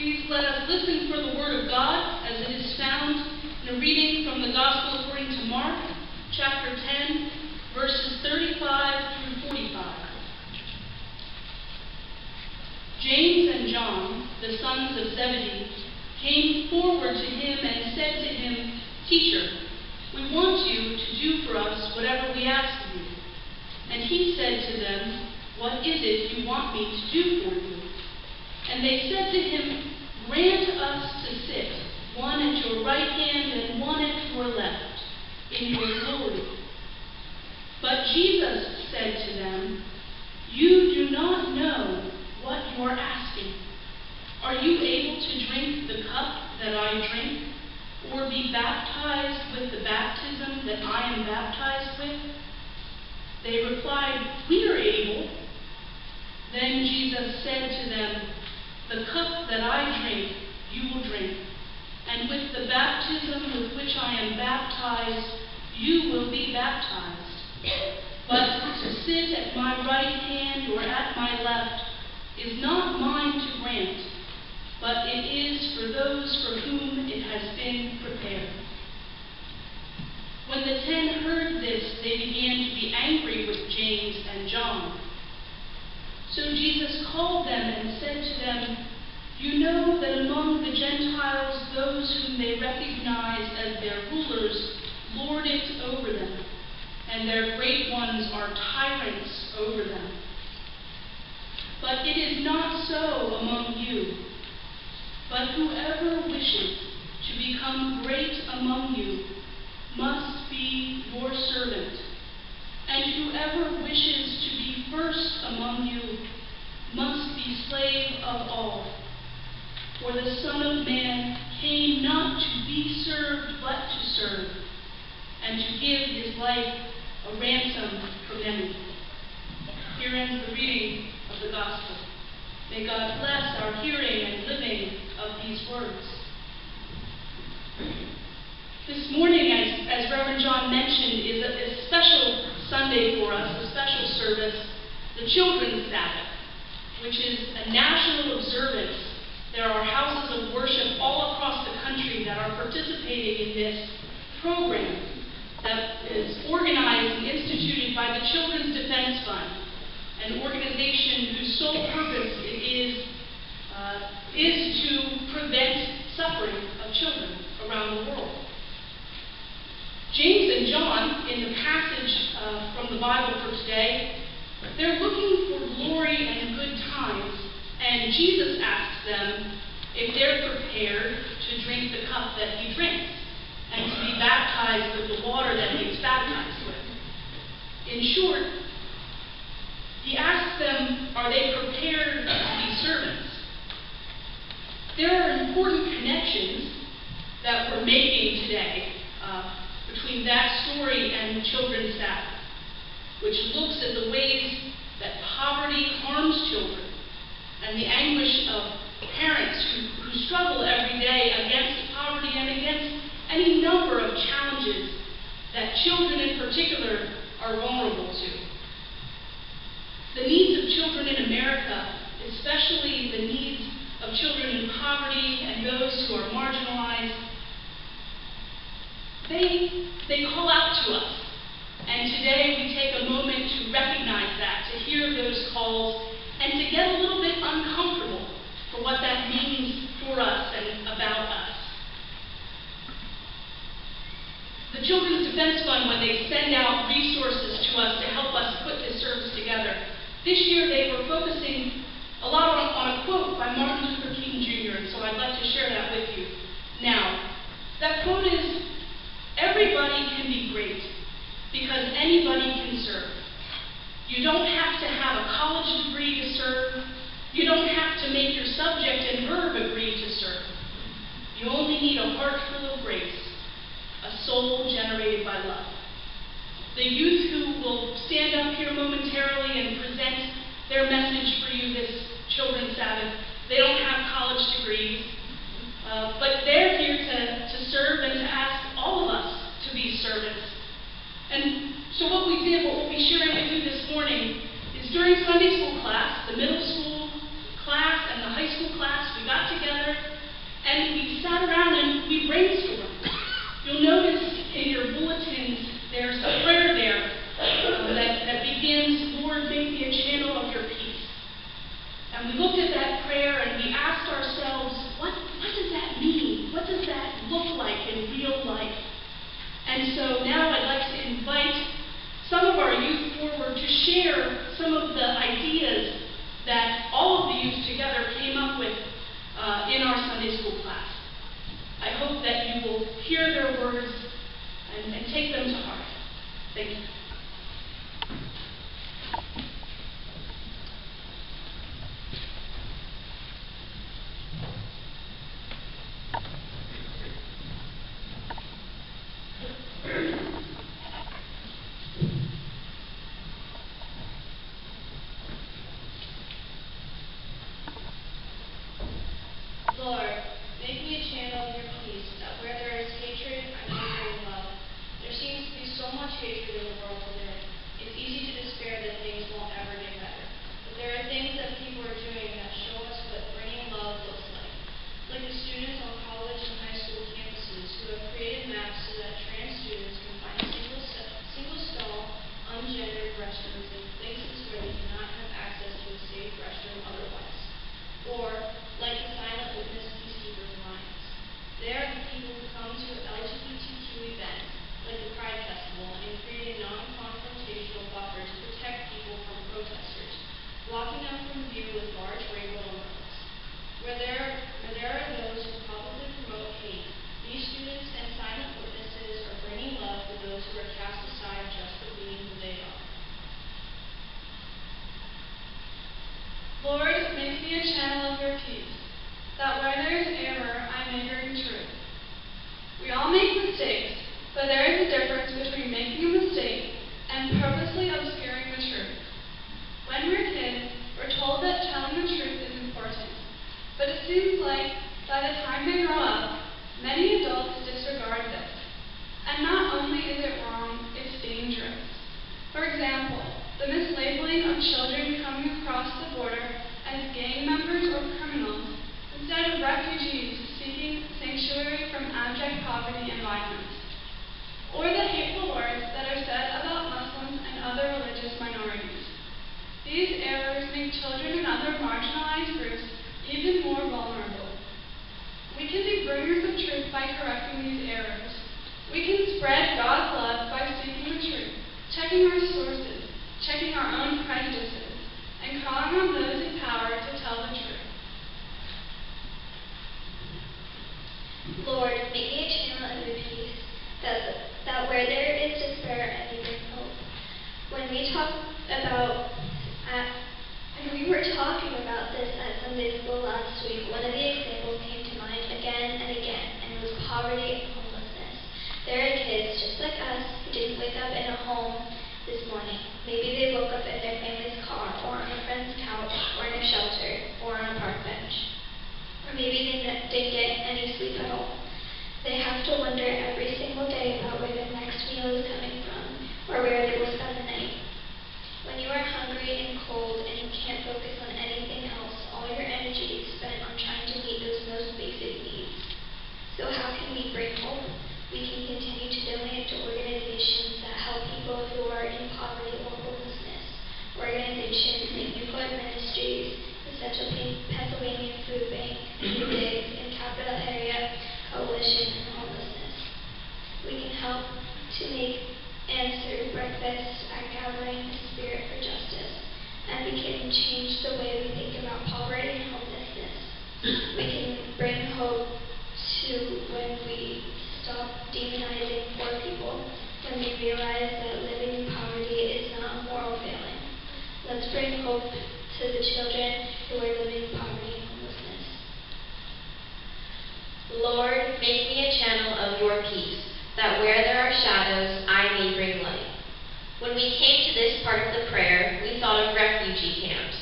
Please let us listen for the word of God as it is found in a reading from the Gospel according to Mark, chapter 10, verses 35 through 45. James and John, the sons of Zebedee, came forward to him and said to him, Teacher, we want you to do for us whatever we ask of you. And he said to them, What is it you want me to do for you? And they said to him, Grant us to sit, one at your right hand and one at your left, in your glory. But Jesus said to them, You do not know what you are asking. Are you able to drink the cup that I drink, or be baptized with the baptism that I am baptized with? They replied, We are able. Then Jesus said to them, The cup that I drink, you will drink, and with the baptism with which I am baptized, you will be baptized. But to sit at my right hand or at my left is not mine to grant, but it is for those for whom it has been prepared. When the ten heard this, they began to be angry with James and John. So Jesus called them and said to them, You know that among the Gentiles, those whom they recognize as their rulers lord it over them, and their great ones are tyrants over them. But it is not so among you. But whoever wishes to become great among you must be your servant. And whoever wishes to first among you must be slave of all. For the Son of Man came not to be served, but to serve, and to give his life a ransom for many. Here ends the reading of the Gospel. May God bless our hearing and living of these words. This morning, as, as Reverend John mentioned, is a, a special Sunday for us, a special service, the Children's Sabbath, which is a national observance. There are houses of worship all across the country that are participating in this program that is organized and instituted by the Children's Defense Fund, an organization whose sole purpose is, uh, is to prevent suffering of children around the world. James and John, in the passage uh, from the Bible for today, they're looking for glory and good times, and Jesus asks them if they're prepared to drink the cup that he drinks and to be baptized with the water that he is baptized with. In short, he asks them, are they prepared to be servants? There are important connections that we're making today. Uh, between that story and Children's Sabbath, which looks at the ways that poverty harms children and the anguish of parents who, who struggle every day against poverty and against any number of challenges that children in particular are vulnerable to. The needs of children in America, especially the needs of children in poverty and those who are marginalized, they, they call out to us. And today we take a moment to recognize that, to hear those calls, and to get a little bit uncomfortable for what that means for us and about us. The Children's Defense Fund, when they send out resources to us to help us put this service together, this year they were focusing a lot on, on a quote by Martin Luther King Jr., and so I'd like to share that with you. Now, that quote is Everybody can be great because anybody can serve. You don't have to have a college degree to serve. You don't have to make your subject and verb agree to serve. You only need a heart full of grace, a soul generated by love. The youth who will stand up here momentarily and present their message for you this Children's Sabbath, they don't have college degrees, uh, but they're here to, to serve and to ask all of us to be servants. And so what we did, what we'll be sharing with you this morning, is during Sunday school class, the middle school class and the high school class, we got together and we sat around and we brainstormed. You'll notice in your bulletins there's a prayer there um, that, that begins, Lord, make me a channel of your peace. And we looked at that prayer and we asked ourselves, what, what does that mean? What does that look like in real life? And so now I'd like to invite some of our youth forward to share some of the ideas that all of the youth together came up with uh, in our Sunday school class. I hope that you will hear their words and, and take them to heart. Thank you. Lord, make me a channel of your peace, that where there is hatred, I may bring love. There seems to be so much hatred in the world today. It's easy to despair that things won't ever get better. But there are things that people are doing that show us what bringing love looks like. Like the students on college and high school campuses who have created maps so that trans students can find single, single stall, ungendered restrooms in places where they cannot have access to a safe restroom otherwise or like the Silent Witness Peacekeepers Alliance. They are the people who come to LGBTQ events, like the Pride Festival, and create a non-confrontational buffer to protect people from protesters, blocking them from view with large rainbow umbrellas. Where there, where there are those who publicly promote hate, these students and silent witnesses are bringing love to those who are cast aside just for being who they are. Lord, make me a channel of your peace, that where there is error, I may bring truth. We all make mistakes, but there is a difference between making a mistake and purposely obscuring the truth. When we're kids, we're told that telling the truth is important, but it seems like by the time they grow up, many adults disregard this. And not only is it wrong, it's dangerous. For example, the mislabeling of children coming across the border as gang members or criminals instead of refugees seeking sanctuary from abject poverty and violence. Or the hateful words that are said about Muslims and other religious minorities. These errors make children and other marginalized groups even more vulnerable. We can be bringers of truth by correcting these errors. We can spread God's love by seeking the truth, checking our sources, checking our own prejudices, and calling on those in power to tell the truth. Lord, make me a channel of your peace, that, that where there is despair, may bring hope. When we talk about, at, when we were talking about this at Sunday school last week, one of the examples came to mind again and again, and it was poverty and homelessness. There are kids just like us who didn't wake up in a home this morning. Maybe they woke up in their family's car, or on a friend's couch, or in a shelter, or on a park bench. Or maybe they ne- didn't get any sleep at all. They have to wonder every single day about where their next meal is coming from, or where they will spend the night. When you are hungry and cold and you can't focus on anything else, all your energy is spent on trying to meet those most basic needs. So how can we bring hope? We can continue to donate to organizations that help people who are in poverty or homelessness. Organizations like New Hope Ministries, the Central Pen- Pennsylvania Food Bank, New Digs, and Capital Area Coalition on Homelessness. We can help to make answer breakfast at gathering the spirit for justice, and we can change the way we think about poverty and homelessness. We can bring hope to when we stop demonizing poor people, when we realize that living in poverty is not a moral failing. Let's bring hope to the children who are living in poverty and homelessness. Lord, make me a channel of your peace, that where there are shadows, I may bring. When we came to this part of the prayer, we thought of refugee camps.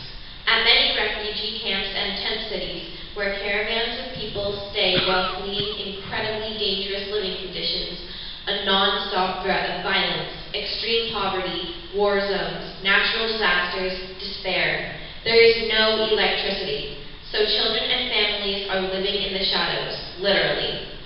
At many refugee camps and tent cities, where caravans of people stay while fleeing incredibly dangerous living conditions, a non-stop threat of violence, extreme poverty, war zones, natural disasters, despair. There is no electricity, so children and families are living in the shadows, literally.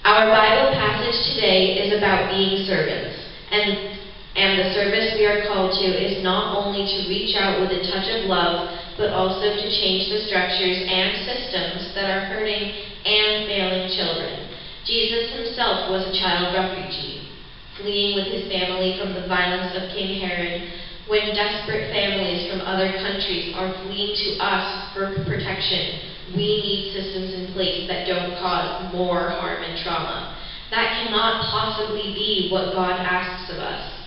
Our Bible passage today is about being servants, and, and the service we are called to is not only to reach out with a touch of love, but also to change the structures and systems that are hurting and failing children. Jesus himself was a child refugee, fleeing with his family from the violence of King Herod. When desperate families from other countries are fleeing to us for protection, we need systems in place that don't cause more harm and trauma. That cannot possibly be what God asks of us.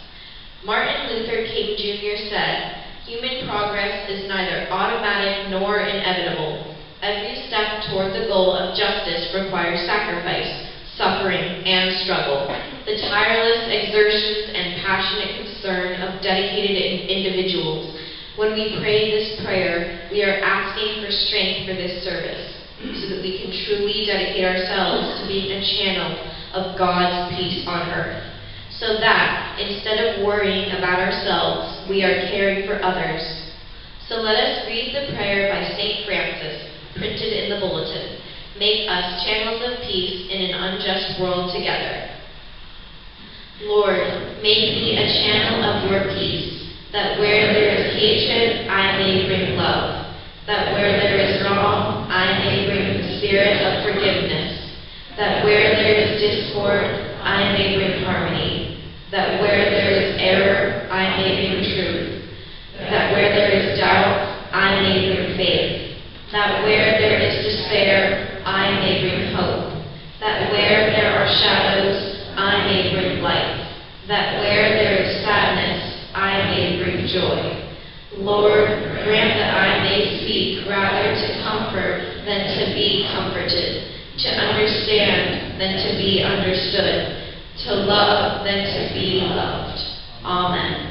Martin Luther King Jr. said, Human progress is neither automatic nor inevitable. Every step toward the goal of justice requires sacrifice, suffering, and struggle. The tireless exertions and passionate concern of dedicated individuals when we pray this prayer, we are asking for strength for this service so that we can truly dedicate ourselves to being a channel of God's peace on earth. So that, instead of worrying about ourselves, we are caring for others. So let us read the prayer by St. Francis, printed in the bulletin. Make us channels of peace in an unjust world together. Lord, make me a channel of your peace that where there is hatred, I may bring love, that where there is wrong, I may bring the spirit of forgiveness, that where there is discord, I may bring harmony, that where there is error, I may bring truth, that where there is doubt, I may bring faith, that where there is despair, I may bring hope, that where there are shadows, I may bring light, that where there is sadness, I may bring joy. Lord, grant that I may speak rather to comfort than to be comforted, to understand than to be understood, to love than to be loved. Amen.